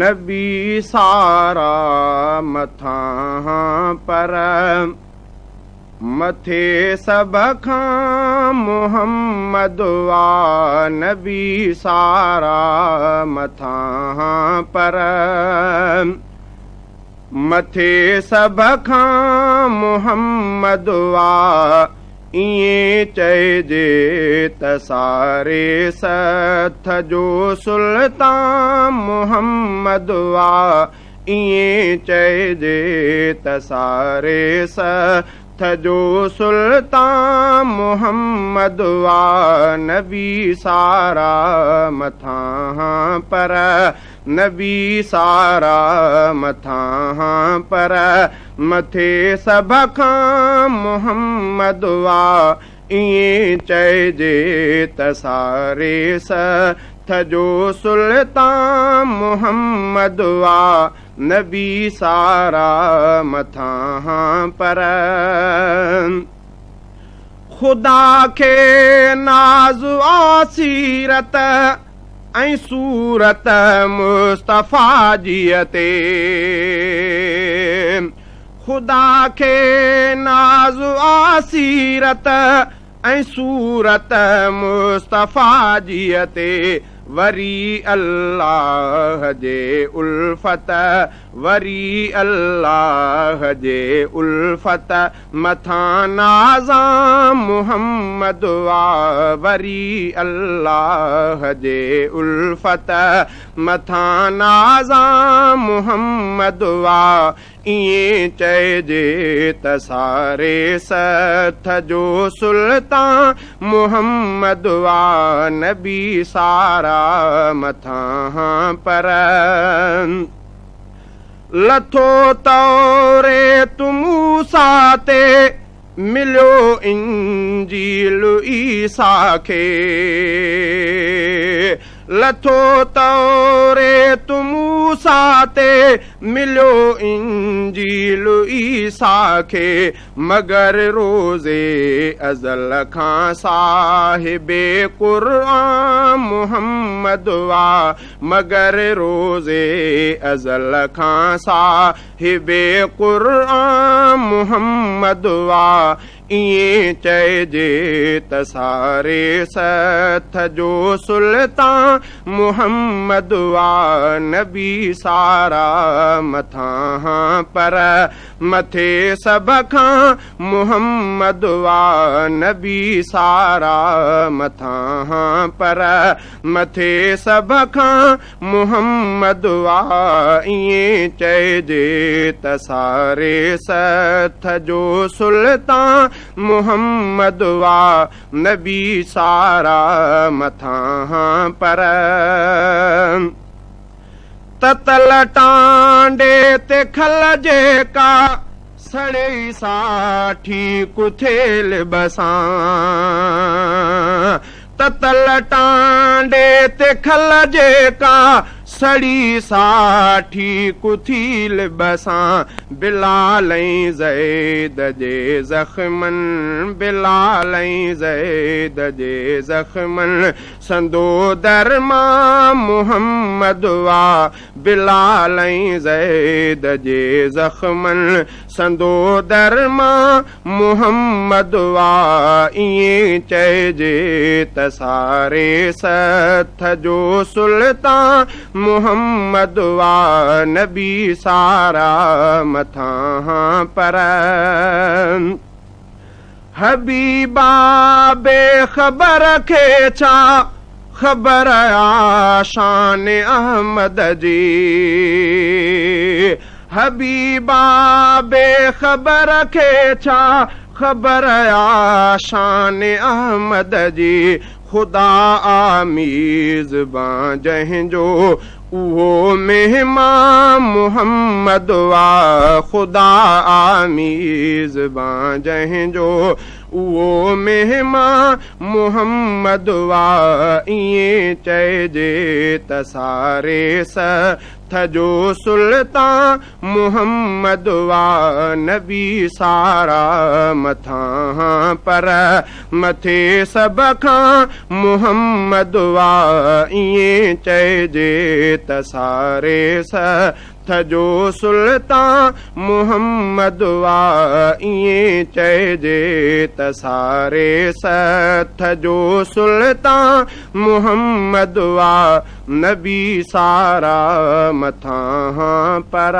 नबी सारा मथां पर। मथे सभ खां मोहम्मद नबी सारा मथां पर। मथे सभ खां मोहम्मद ائين چئجي ته ساري سٿ جو سلطان محمد ائين چئجي ته ساري سٿ जो सुल्तान मोहम्मद नबी सारा मथां पर नबी सारा मथां पर मथे सभ खां मोहम्मद ائين چئجي ته ساري سٿ جو سلطان محمد نبي سارا مٿان پر. خدا کي ناز آسيرت ۽ سورت مصطفيٰ جيءَ تي خدا کي ناز آسيرت ۽ سورت مصطفيٰ جيءَ تي وري الله جي الفت وري الله جي الفت مٿان نازا محمد وري الله جي الفت مٿان نازا محمد ईअं चइजे त सारे सथ जो सुल्तान मोहम्मद नबी सारा मथां पर लथो तौरे तुमूसा ते मिलियो इंजील ईसा खे لٿو توري تموسا تي مليو انجيل ايسا کي مگر روزي ازل کان ساهبي قر محمد مگر روزي ازل کان ساهبي قر محمد ائين چئجي ته ساري سٿ جو سلطان محمد نبي سارا مٿان پر مٿي سڀ کان محمد نبي سارا مٿان پر مٿي سڀ کان محمد ائين چئجي ته ساري سٿ جو سلطان मोहम्मद नबी सारा मथां पर ततल टांडे ते खल जेका सड़े साठी कुथेल बसां ततल टांडे ते खल जेका سڙي ساٺي ڪٿيل بسان بلال زيد جي زخمن بلال زيد جي زخمن. سندو درما محمد وا بلال زيد جي زخمن. سندو درما محمد وا ائين چئجي ته ساري سٿ جو سلطان محمد نبي سارا مٿان پر حبيبا بيخبر کي ڇا خبر شان احمد جي حبيبا بيخبر کي ڇا خبر شان احمد جي خدا آميز جنهن جو اهو مهمان محمد خدا آميز جنهن جو اهو مهمان محمد ائين چئجي ته ساري هٿ جو سلطان محمد وا نبي سارا مٿان پر مٿي سڀ کان محمد ائين چئجي ته ساري س जो सुलता मोहम्मद वाइए चय जे तसारे सथ जो सुलता मोहम्मद वा नबी सारा मथा पर।